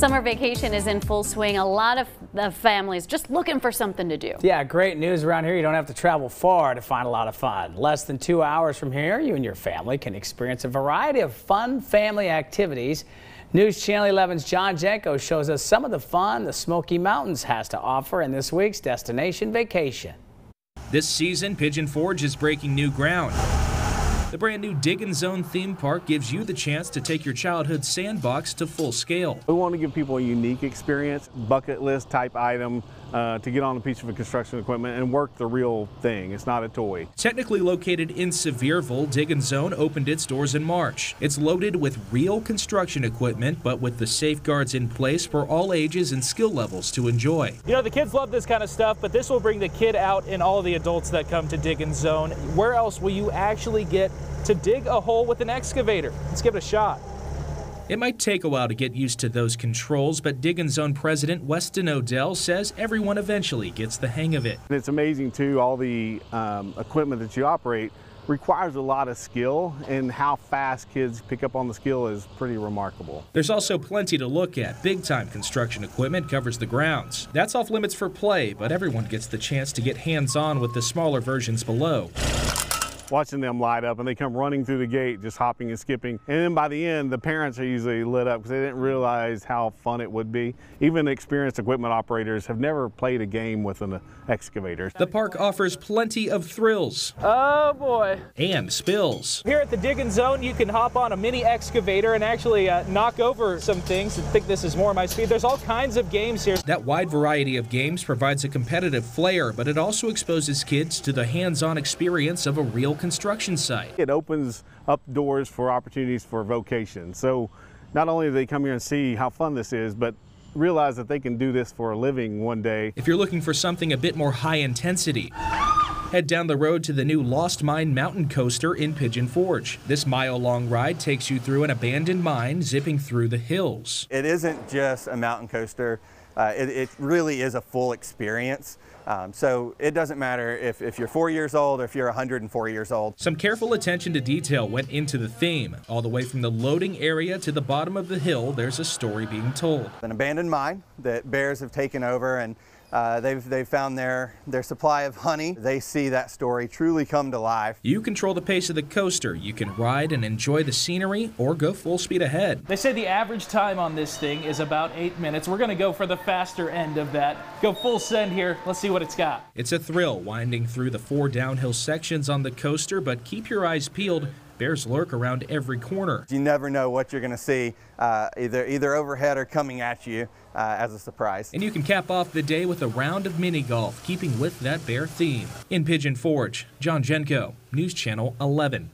Summer vacation is in full swing. A lot of the families just looking for something to do. Yeah, great news around here. You don't have to travel far to find a lot of fun. Less than two hours from here, you and your family can experience a variety of fun family activities. News Channel 11's John Jenko shows us some of the fun the Smoky Mountains has to offer in this week's Destination Vacation. This season, Pigeon Forge is breaking new ground. The brand new Diggin' Zone theme park gives you the chance to take your childhood sandbox to full scale. We want to give people a unique experience, bucket list type item uh, to get on a piece of construction equipment and work the real thing. It's not a toy. Technically located in Sevierville, Diggin' Zone opened its doors in March. It's loaded with real construction equipment, but with the safeguards in place for all ages and skill levels to enjoy. You know, the kids love this kind of stuff, but this will bring the kid out and all the adults that come to Diggin' Zone. Where else will you actually get to dig a hole with an excavator. Let's give it a shot. It might take a while to get used to those controls, but Diggin' Zone President Weston Odell says everyone eventually gets the hang of it. It's amazing, too, all the um, equipment that you operate requires a lot of skill and how fast kids pick up on the skill is pretty remarkable. There's also plenty to look at. Big time construction equipment covers the grounds. That's off limits for play, but everyone gets the chance to get hands on with the smaller versions below watching them light up and they come running through the gate just hopping and skipping. And then by the end the parents are usually lit up because they didn't realize how fun it would be. Even experienced equipment operators have never played a game with an excavator. The park offers plenty of thrills. Oh boy. And spills. Here at the Diggin' Zone you can hop on a mini excavator and actually uh, knock over some things and think this is more my speed. There's all kinds of games here. That wide variety of games provides a competitive flair but it also exposes kids to the hands-on experience of a real construction site. It opens up doors for opportunities for vocation. So not only do they come here and see how fun this is, but realize that they can do this for a living one day. If you're looking for something a bit more high intensity, head down the road to the new Lost Mine Mountain Coaster in Pigeon Forge. This mile-long ride takes you through an abandoned mine zipping through the hills. It isn't just a mountain coaster. Uh, it, it, really is a full experience. Um, so it doesn't matter if, if you're four years old or if you're 104 years old. Some careful attention to detail went into the theme. All the way from the loading area to the bottom of the hill, there's a story being told. An abandoned mine that bears have taken over and uh, they've, they've found their, their supply of honey. They see that story truly come to life. You control the pace of the coaster. You can ride and enjoy the scenery or go full speed ahead. They say the average time on this thing is about eight minutes. We're going to go for the faster end of that. Go full send here. Let's see what it's got. It's a thrill winding through the four downhill sections on the coaster, but keep your eyes peeled Bears lurk around every corner. You never know what you're going to see, uh, either, either overhead or coming at you uh, as a surprise. And you can cap off the day with a round of mini golf, keeping with that bear theme. In Pigeon Forge, John Jenko, News Channel 11.